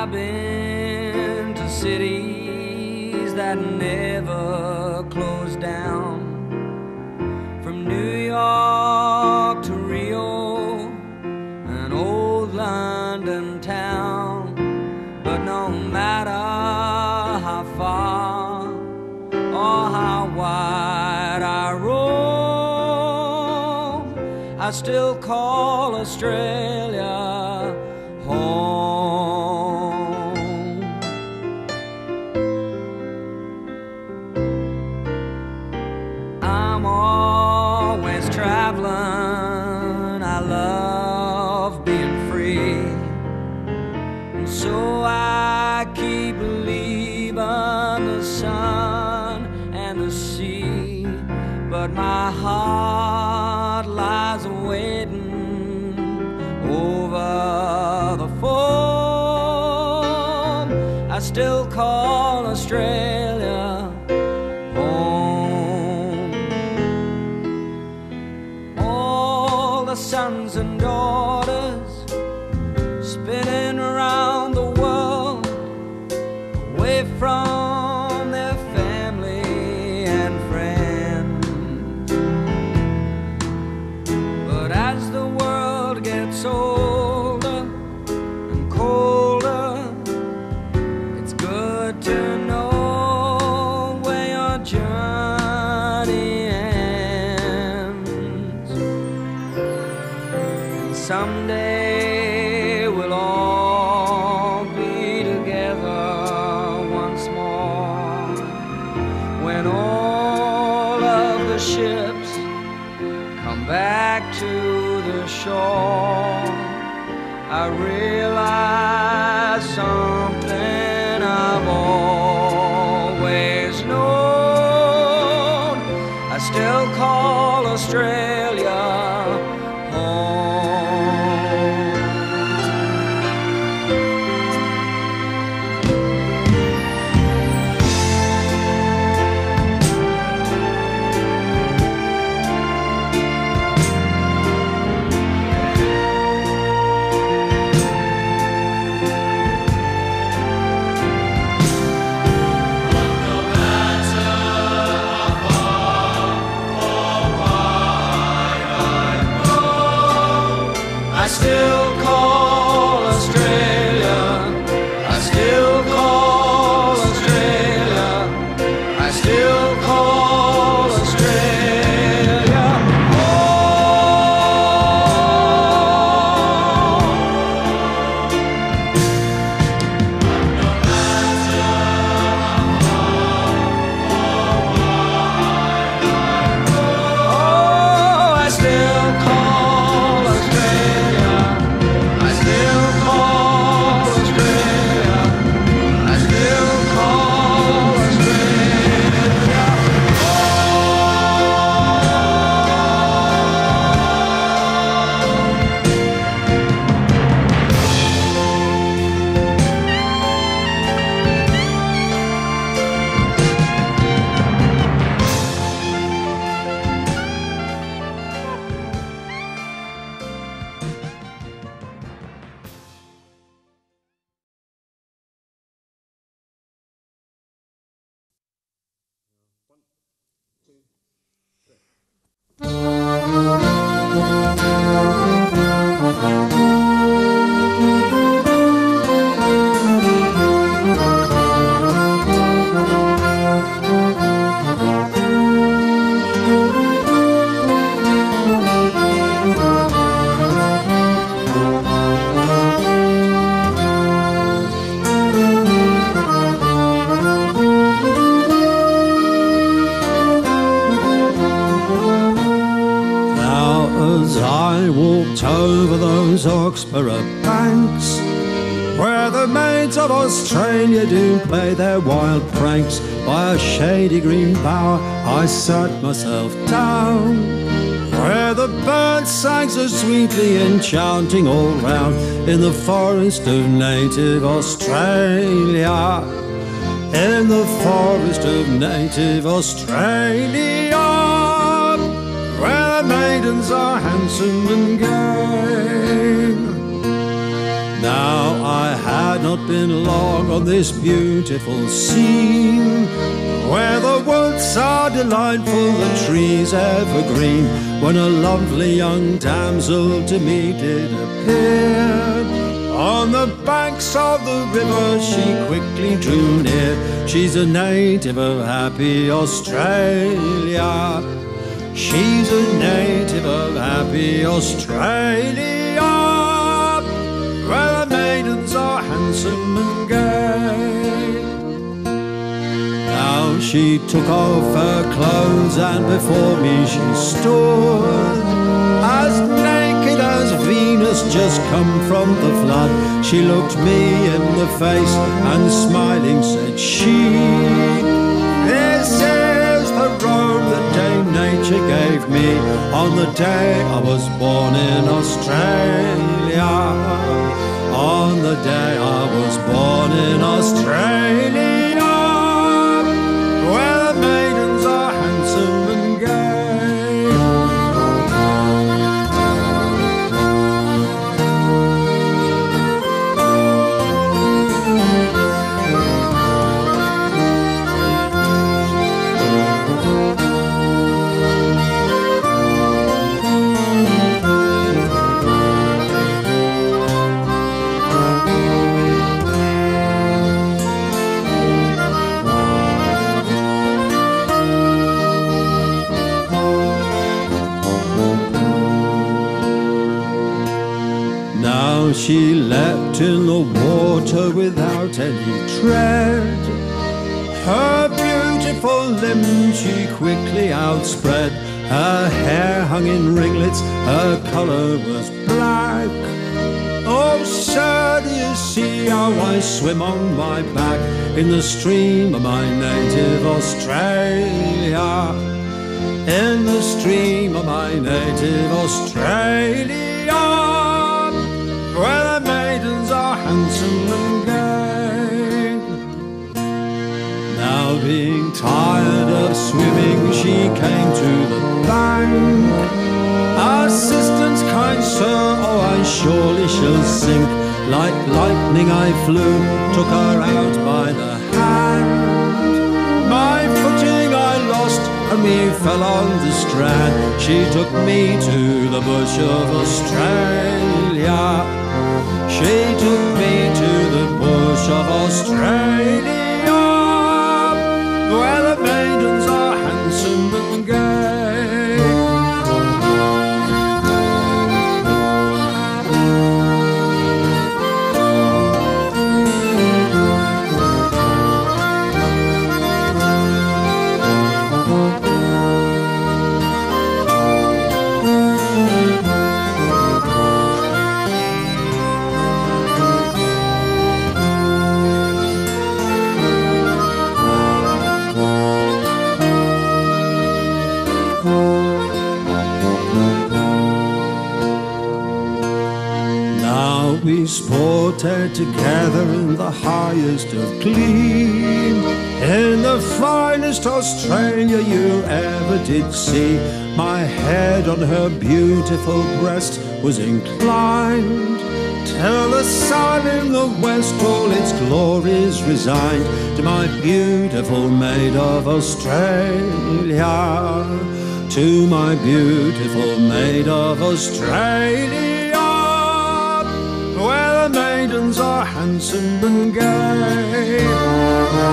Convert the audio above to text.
I've been to cities that never close down. From New York to Rio, an old London town. But no matter how far or how wide I roam, I still call Australia home. But my heart lies waiting over the foam. I still call Australia ships come back to the shore. I realize something still where the maids of Australia do play their wild pranks, by a shady green bower I sat myself down, where the birds sang so sweetly enchanting all round in the forest of native Australia. In the forest of native Australia where the maidens are handsome and gay. Not been long on this beautiful scene where the woods are delightful, the trees evergreen, when a lovely young damsel to me did appear. On the banks of the river she quickly drew near. She's a native of happy Australia. She's a native of happy Australia, Now she took off her clothes and before me she stood as naked as Venus just come from the flood. She looked me in the face and smiling said she, This is the robe that Dame Nature gave me on the day I was born in Australia. On the day I was born in Australia, tread. Her beautiful limbs she quickly outspread. Her hair hung in ringlets, her color was black. Oh, sir, do you see how I swim on my back in the stream of my native Australia? In the stream of my native Australia where the maidens are handsome tired of swimming, she came to the bank. Assistance, kind sir, oh, I surely shall sink. Like lightning, I flew, took her out by the hand. My footing I lost, and we fell on the strand. She took me to the bush of Australia. She took me to the bush of Australia, highest of glee, in the finest Australia you ever did see. My head on her beautiful breast was inclined, till the sun in the west all its glories resigned to my beautiful maid of Australia. To my beautiful maid of Australia maidens are handsome and gay.